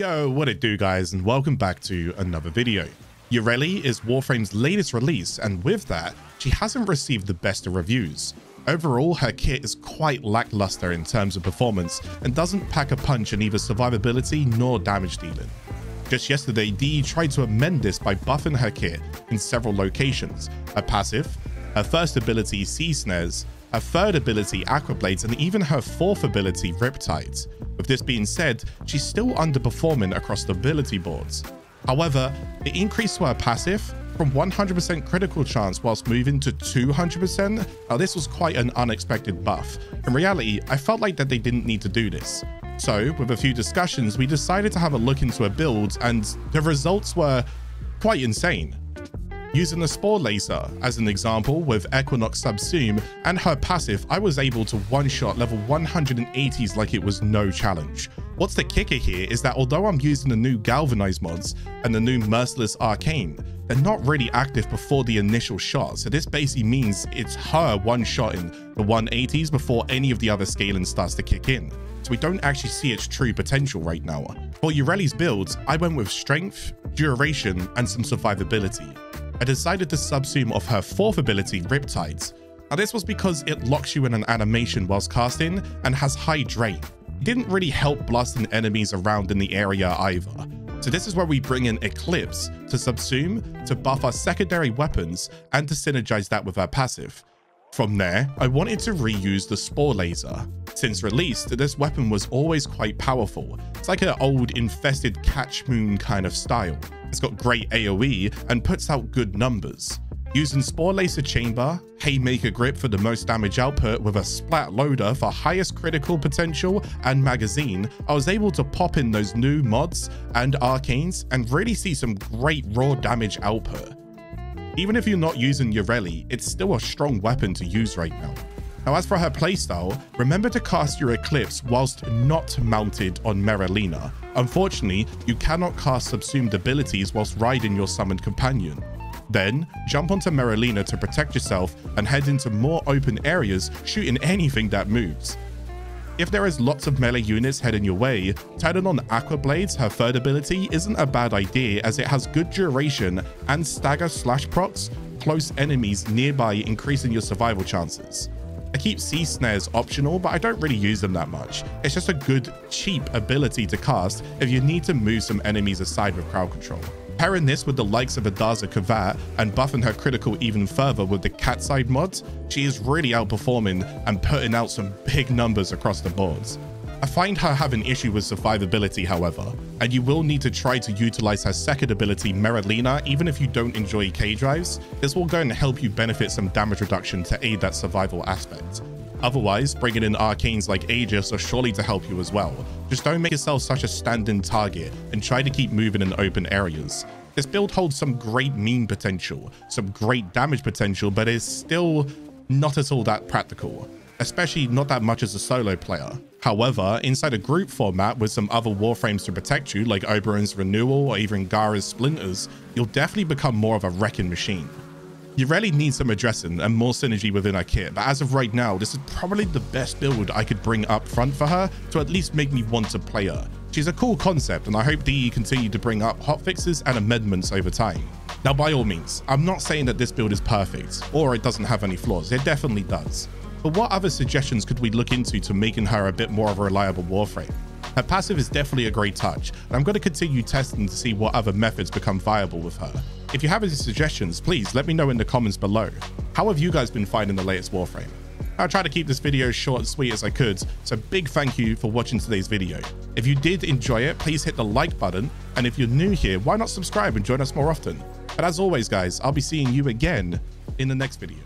Yo, what it do guys and welcome back to another video. Yareli is Warframe's latest release and with that, she hasn't received the best of reviews. Overall, her kit is quite lackluster in terms of performance and doesn't pack a punch in either survivability nor damage dealing. Just yesterday, DE tried to amend this by buffing her kit in several locations, her passive, her first ability Sea Snares, her third ability Aqua Blades, and even her fourth ability Riptides. With this being said, she's still underperforming across the ability boards. However, the increase to her passive from 100% critical chance whilst moving to 200%, now this was quite an unexpected buff. In reality, I felt like that they didn't need to do this. So, with a few discussions, we decided to have a look into a build and the results were quite insane. Using the Sporelacer as an example with Equinox Subsume and her passive, I was able to one-shot level 180s like it was no challenge. What's the kicker here is that although I'm using the new Galvanize mods and the new Merciless Arcane, they're not really active before the initial shot, so this basically means it's her one-shotting the 180s before any of the other scaling starts to kick in. So we don't actually see its true potential right now. For Yareli's builds, I went with strength, duration, and some survivability. I decided to subsume off her fourth ability, Riptides. Now this was because it locks you in an animation whilst casting and has high drain. It didn't really help blasting enemies around in the area either. So this is where we bring in Eclipse to subsume, to buff our secondary weapons, and to synergize that with our passive. From there, I wanted to reuse the Sporelacer. Since released, this weapon was always quite powerful. It's like an old infested Catchmoon kind of style. It's got great AoE and puts out good numbers. Using Sporelacer Chamber, Haymaker Grip for the most damage output with a Splat Loader for highest critical potential and Magazine, I was able to pop in those new mods and arcanes and really see some great raw damage output. Even if you're not using Yareli, it's still a strong weapon to use right now. Now as for her playstyle, remember to cast your Eclipse whilst not mounted on Merulina. Unfortunately, you cannot cast subsumed abilities whilst riding your summoned companion. Then, jump onto Merulina to protect yourself and head into more open areas shooting anything that moves. If there is lots of melee units heading your way, turning on Aqua Blades, her third ability, isn't a bad idea as it has good duration and stagger slash procs close enemies nearby increasing your survival chances. I keep Sea Snares optional, but I don't really use them that much. It's just a good, cheap ability to cast if you need to move some enemies aside with crowd control. Pairing this with the likes of Adarza Kavat and buffing her critical even further with the Cat's Eye mods, she is really outperforming and putting out some big numbers across the boards. I find her having issue with survivability, however, and you will need to try to utilize her second ability, Merulina, even if you don't enjoy K-Drives. This will go and help you benefit some damage reduction to aid that survival aspect. Otherwise, bringing in arcanes like Aegis are surely to help you as well. Just don't make yourself such a stand-in target and try to keep moving in open areas. This build holds some great meme potential, some great damage potential, but is still not at all that practical, especially not that much as a solo player. However, inside a group format with some other warframes to protect you, like Oberon's Renewal or even Gara's Splinters, you'll definitely become more of a wrecking machine. You really need some addressing and more synergy within her kit, but as of right now, this is probably the best build I could bring up front for her to at least make me want to play her. She's a cool concept, and I hope DE continue to bring up hotfixes and amendments over time. Now, by all means, I'm not saying that this build is perfect, or it doesn't have any flaws, it definitely does. But what other suggestions could we look into to making her a bit more of a reliable warframe? Her passive is definitely a great touch, and I'm going to continue testing to see what other methods become viable with her. If you have any suggestions, please let me know in the comments below. How have you guys been finding the latest Warframe? I'll try to keep this video short and sweet as I could, so big thank you for watching today's video. If you did enjoy it, please hit the like button, and if you're new here, why not subscribe and join us more often? But as always guys, I'll be seeing you again in the next video.